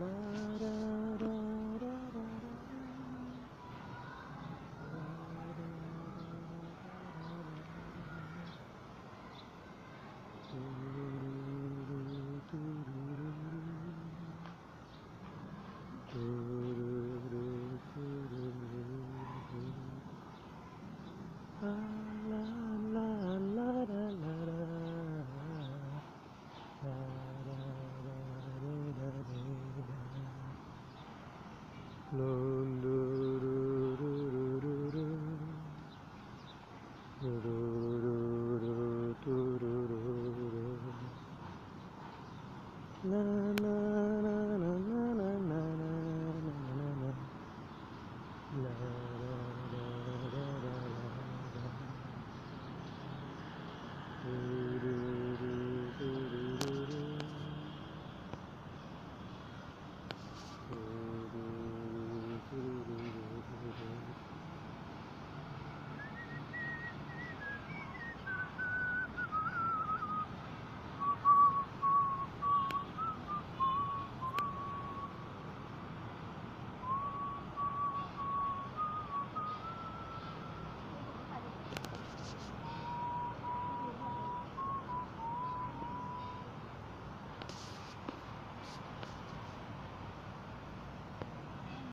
love. Uh...